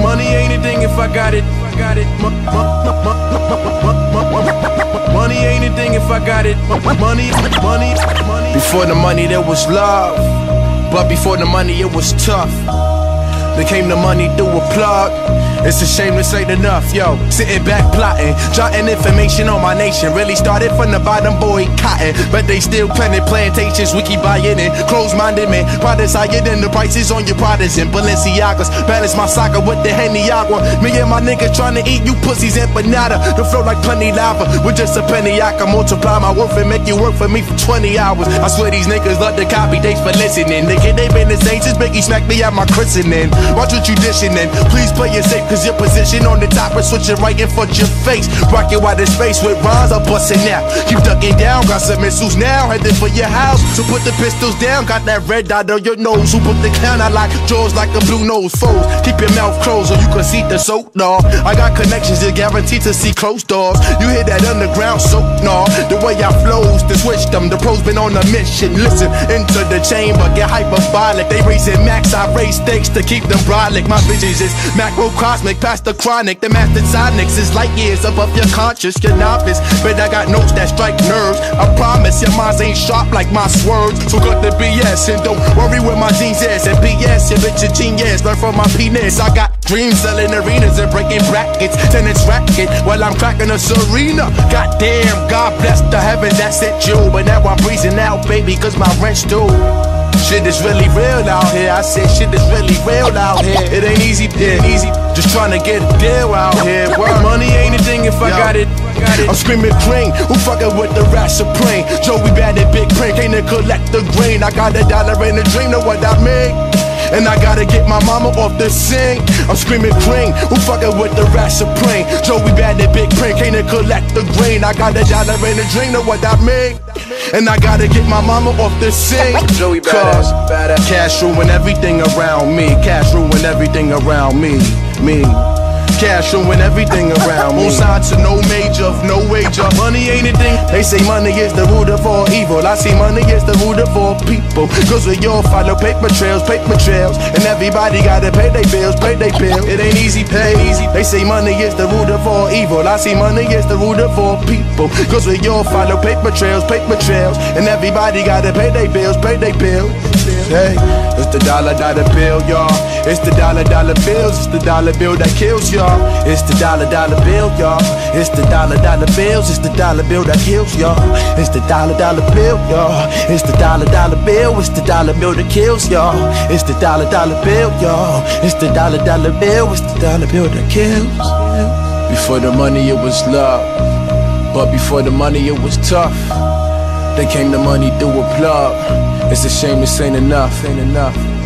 Money ain't a thing if I got it. Got it. Money ain't a thing if I got it. Money, money, money. Before the money, there was love. But before the money, it was tough. Then came the money through a plug. It's a shame this ain't enough, yo. Sitting back plotting, jotting information on my nation. Really started from the bottom, boy, cotton. But they still planting plantations, we keep buying it. Close minded man, products higher than the prices on your products and Balenciagas. Balance my soccer with the Henny Agua. Me and my niggas trying to eat you pussies empanada. The flow like plenty lava. With just a penny, I can multiply my worth and make you work for me for 20 hours. I swear these niggas love to copy, thanks for listening. Nigga, they been the same since Biggie smacked me at my christening. Watch what you dishing in. Please play it safe, cause your position on the top is switching right in front your face. Rocking wide in space with rhymes, I'm busting out. Keep ducking down, got some missiles now, headed for your house. So put the pistols down, got that red dot on your nose. Who put the clown out like jaws like a blue nose foe? Keep your mouth closed so you can see the soap, dog. I got connections, you're guaranteed to see closed doors. You hear that underground soap, nah. The way I flows, to switch them. The pros been on a mission. Listen, into the chamber, get hyperbolic. They raising max, I raise stakes to keep them brolic. My bitches is macrocosmic, past the chronic. The master sonics is light years above your conscious, your novice. But I got notes that strike nerves. I promise your minds ain't sharp like my swerves. So cut the BS and don't worry where my jeans is. And BS, your bitch a genius. Learn from my penis. I got dreams selling arenas and breaking brackets. Tennis racket while I'm cracking a serena. Goddamn, God bless the heaven that sent you. But now I'm breezing out, baby, cause my rent's due. Shit is really real out here. I said shit is really real out here. It ain't easy, it ain't easy. Just trying to get a deal out here. Word. Money ain't a thing if I got it. I'm screaming cream, who fuckin' with the rat supreme? Joey bad at big print, came to collect the green. I got a dollar in a dream, know what I mean? And I gotta get my mama off the sink. I'm screaming cream, who fuckin' with the rat supreme? Joey bad at big print, came to collect the green. I got a dollar in a dream, know what I mean? And I gotta get my mama off the sink. Joey Bada$$, badass. Cash ruin everything around me. Cash ruin everything around me. Me. Cash ruin everything around me. On sign to no major, no wager. Money ain't a thing. They say money is the root of all evil. I see money is the root of all people. Cause we all follow paper trails, paper trails. And everybody gotta pay their bills, pay their bills. It ain't easy, pay easy. They say money is the root of all evil. I see money is the root of all people. Cause we all follow paper trails, paper trails. And everybody gotta pay their bills, pay their bills. Hey, it's the dollar dollar bill, y'all. It's the dollar dollar bills. It's the dollar bill that kills y'all. It's the dollar dollar bill, y'all. It's the dollar dollar bills. It's the dollar bill that kills y'all. It's the dollar dollar bill, y'all. It's the dollar dollar bill. It's the dollar bill that kills y'all. It's the dollar dollar bill, y'all. It's the dollar dollar bill. It's the dollar bill that kills. Before the money, it was love. But before the money, it was tough. Then came the money through a plug. It's a shame this ain't enough, ain't enough.